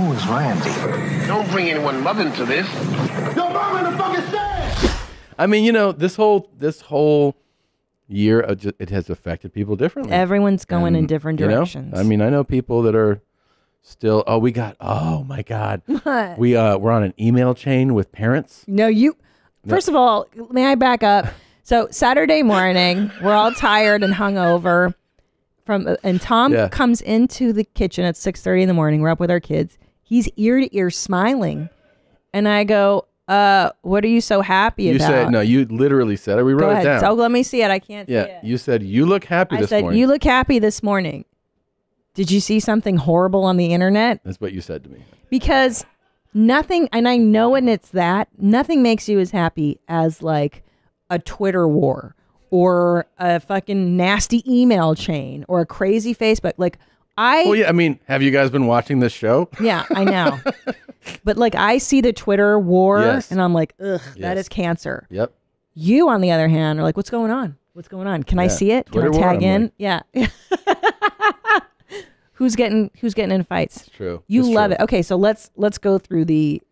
Who is Randy? Don't bring anyone love into this. Your mom in the fucking stand! I mean, you know, this whole this whole year it has affected people differently. Everyone's going in And, different you know, directions. I mean, I know people that are still. Oh, we got. Oh my God. What? We uh we're on an email chain with parents. No, you. No. First of all, may I back up? So Saturday morning, we're all tired and hungover. From and Tom Yeah. comes into the kitchen at six thirty in the morning. We're up with our kids. He's ear to ear smiling, and I go, "Uh, what are you so happy You about?" You said no. You literally said it. We wrote it down. So let me see it. I can't see yeah, it. you said you look happy I this said, morning. "You look happy this morning." Did you see something horrible on the internet? That's what you said to me. because nothing and i know and it's that nothing makes you as happy as like a twitter war or a fucking nasty email chain or a crazy facebook like i Well, yeah. I mean, have you guys been watching this show? yeah i know but like i see the twitter war Yes. and i'm like ugh that Yes. is cancer Yep. you on the other hand are like what's going on what's going on can i Yeah. see it can Twitter i war, tag I'm in like- yeah who's getting who's getting in fights True. you It's love true. it okay so let's let's go through the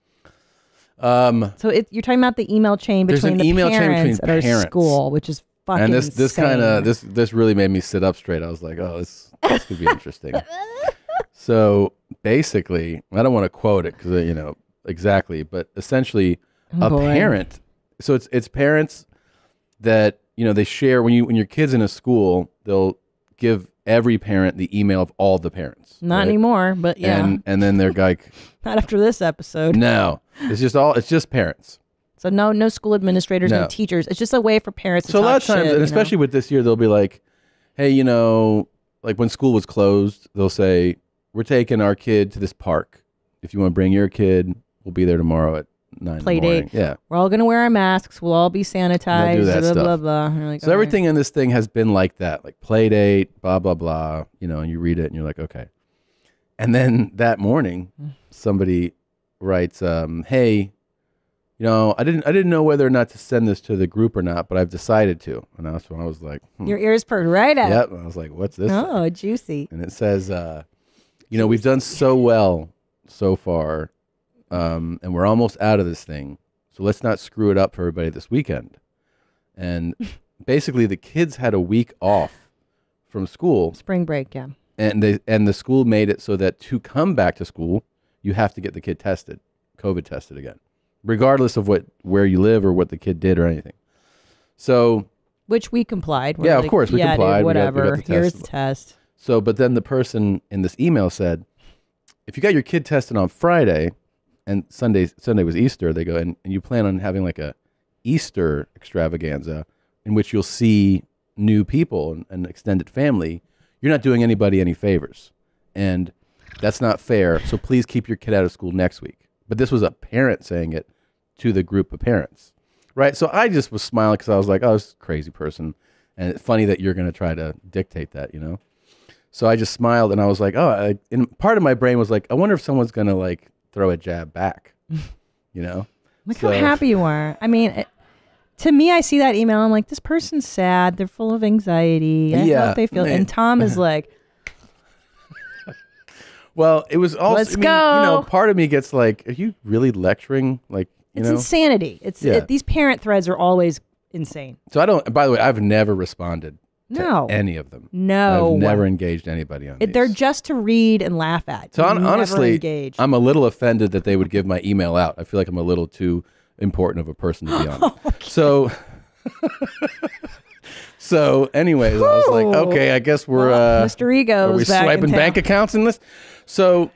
Um, so it, you're talking about the email chain There's between an the email chain parents between at our parents. school, which is fucking and this this kind of this this really made me sit up straight. I was like, oh, this this could be interesting. so basically, I don't want to quote it because uh, you know exactly, but essentially, Oh, a boy. parent. So it's it's parents that you know they share when you when your kids in a school, they'll give every parent the email of all the parents. Not right? anymore, but yeah. And and then they're like, Not after this episode. no, it's just all it's just parents. So no, no school administrators, no, No. teachers. It's just a way for parents to so a talk lot of times, shit, and you know? especially with this year, they'll be like, "Hey, you know, like when school was closed, they'll say we're taking our kid to this park. If you want to bring your kid, we'll be there tomorrow at nine play in the morning." date. Yeah. we're all gonna wear our masks. We'll all be sanitized. that blah, stuff. blah blah And you're like, so all right. everything in this thing has been like that, like play date, blah blah blah. You know, and you read it and you're like, okay. And then that morning, Mm. somebody writes, um, "Hey, you know, I didn't I didn't know whether or not to send this to the group or not, but I've decided to." And that's when I was like, hmm. Your ears perked right up. Yep. And I was like, "What's this?" Oh, juicy. and it says, uh, you know, we've done so well so far, um, and we're almost out of this thing. So let's not screw it up for everybody this weekend. And basically, the kids had a week off from school, Spring break, yeah. and they and the school made it so that to come back to school, you have to get the kid tested, COVID tested again, regardless of what where you live or what the kid did or anything. So Which we complied. We're yeah, of course we yeah, dude, complied. We got- we got whatever. the Here's the test. So, but then the person in this email said, if you got your kid tested on Friday, and Sunday Sunday was Easter, they go and, and you plan on having like a Easter extravaganza in which you'll see new people and, and extended family. You're not doing anybody any favors, and that's not fair. So please keep your kid out of school next week. But this was a parent saying it to the group of parents, right? So I just was smiling because I was like, oh, this crazy person, and it's funny that you're going to try to dictate that, you know. So I just smiled and I was like, oh, I, and part of my brain was like, I wonder if someone's gonna like throw a jab back, you know? Look So- how happy you are. I mean, it, to me, I see that email. I'm like, this person's sad. They're full of anxiety. I Yeah, hope they feel. And Tom is like, Well, it was also, Let's I mean, you know, part of me gets like, are you really lecturing? Like, you it's know? insanity. It's Yeah. it, these parent threads are always insane. So I don't. By the way, I've never responded to No. any of them. No. I've never engaged anybody on. It, they're just to read and laugh at. So You hon- never honestly, engage. I'm a little offended that they would give my email out. I feel like I'm a little too important of a person to be on. So, so anyways, I was like, okay, I guess we're Well, uh, Mr. Ego's Are we swiping bank accounts in this? So,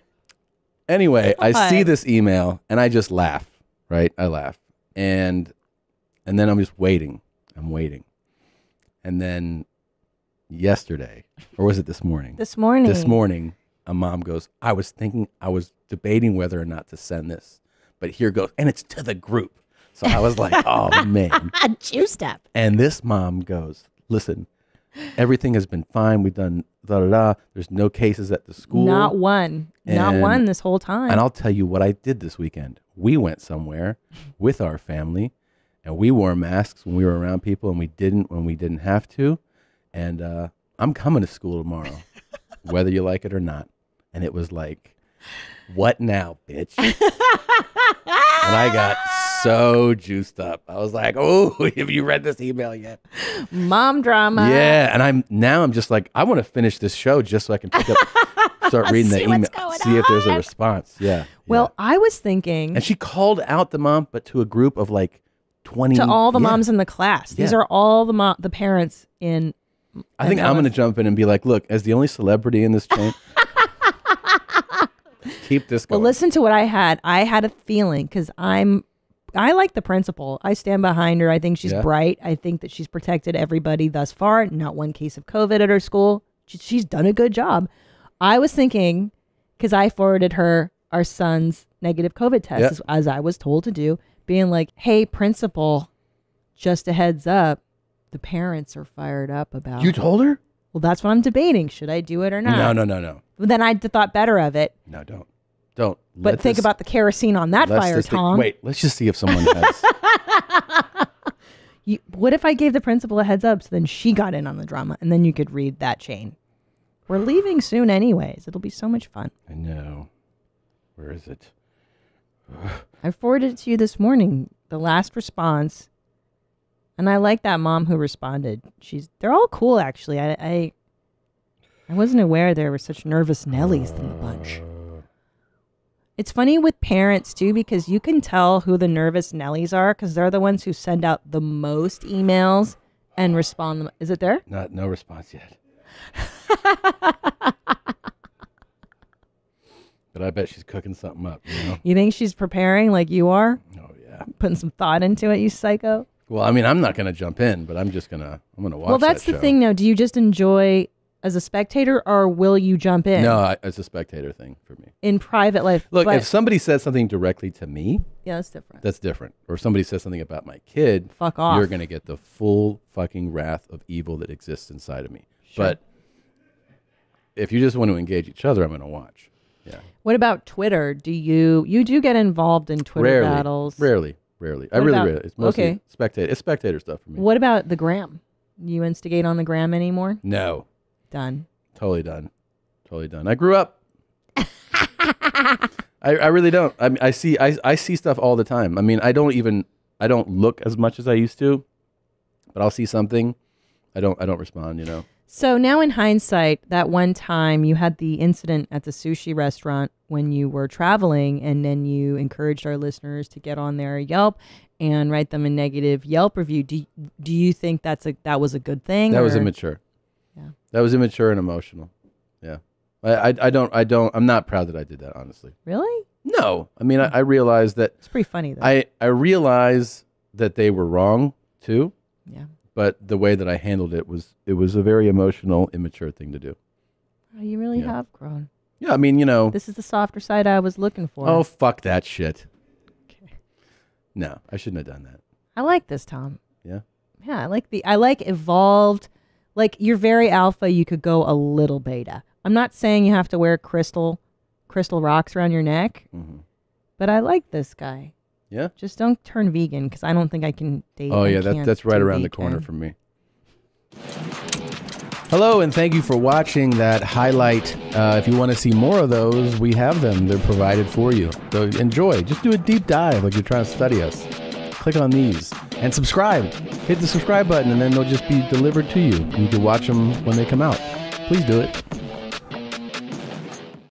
anyway, I see this email and I just laugh. Right, I laugh, and and then I'm just waiting. I'm waiting, and then yesterday, or was it this morning? This morning. This morning, a mom goes, I was thinking, I was debating whether or not to send this, but here goes, and it's to the group. So I was like, oh man. Juiced up. And this mom goes, listen, everything has been fine. We've done da da da. There's no cases at the school. Not one. Not And- one this whole time. And I'll tell you what I did this weekend. We went somewhere with our family and we wore masks when we were around people and we didn't when we didn't have to. And uh, I'm coming to school tomorrow, whether you like it or not. And it was like, what now, bitch? and I got so juiced up. I was like, oh, have you read this email yet? Mom drama. Yeah, and I'm now I'm just like I want to finish this show just so I can pick up, start reading the email, see if there's a response. Yeah. Well, yeah. I was thinking and she called out the mom, but to a group of like twenty to all the yeah. moms in the class. These Yeah. are all the mo- the parents in. I think I'm going to jump in and be like, look, as the only celebrity in this chain, keep this Well, listen to what I had. I had a feeling because I'm. I like the principal. I stand behind her. I think she's Yeah. bright. I think that she's protected everybody thus far. Not one case of COVID at her school. She, she's done a good job. I was thinking because I forwarded her our son's negative COVID test Yeah. as, as I was told to do, being like, "Hey, principal, just a heads up, the parents are fired up about." You told her? Well, that's what I'm debating. Should I do it or not? No, no, no, no, Then I thought better of it. no, don't, don't. But Let think this- about the kerosene on that let's fire, just think- Tom. wait, let's just see if someone has. You, what if I gave the principal a heads up so then she got in on the drama and then you could read that chain? We're leaving soon, anyways. It'll be so much fun. I know. Where is it? I forwarded it to you this morning, the last response. And I like that mom who responded. She's they're all cool actually. I I, I wasn't aware there were such nervous Nellies in the bunch. It's funny with parents too because you can tell who the nervous Nellies are because they're the ones who send out the most emails and respond. Them. Is it there? Not no response yet. but I bet she's cooking something up. You know? You think she's preparing like you are, Oh yeah. putting some thought into it, you psycho? Well, I mean, I'm not gonna jump in, but I'm just gonna I'm gonna watch. well, that's that the thing now. Do you just enjoy as a spectator or will you jump in? No, I, it's a spectator thing for me. In private life. Look, but, if somebody says something directly to me, yeah, that's different. that's different. Or if somebody says something about my kid, Fuck off. You're gonna get the full fucking wrath of evil that exists inside of me. Sure. But if you just want to engage each other, I'm gonna watch. Yeah. What about Twitter? Do you you do get involved in Twitter rarely, battles? Rarely, rarely. I really, about- rarely. It's mostly okay. spectator. It's spectator stuff for me. What about the gram? You instigate on the gram anymore? No, Done. totally done. Totally done. I grew up. I, I really don't. I, mean, I see I, I see stuff all the time. I mean, I don't even I don't look as much as I used to, but I'll see something. I don't I don't respond. You know. So now in hindsight, that one time you had the incident at the sushi restaurant when you were traveling and then you encouraged our listeners to get on their Yelp and write them a negative Yelp review. Do do you think that's a that was a good thing? That was immature. Yeah. That was immature and emotional. Yeah. I, I I don't I don't I'm not proud that I did that honestly. Really? No. I mean I, I realized that It's pretty funny though. I I realize that they were wrong too. yeah. But the way that I handled it was it was a very emotional, immature thing to do. Oh, you really Yeah. have grown. Yeah, I mean, you know, This is the softer side I was looking for. oh fuck that shit. No, I shouldn't have done that. I like this, Tom. Yeah. Yeah, I like the I like evolved. Like you're very alpha, you could go a little beta. I'm not saying you have to wear crystal crystal rocks around your neck, hmm but I like this guy. Yeah. Just don't turn vegan because I don't think I can date. Oh I yeah, that, can't that's right do around the vegan. corner from me. Hello, and thank you for watching that highlight. Uh, if you want to see more of those, we have them. They're provided for you. So enjoy. Just do a deep dive like you're trying to study us. Click on these and subscribe. Hit the subscribe button, and then they'll just be delivered to you. You can watch them when they come out. Please do it.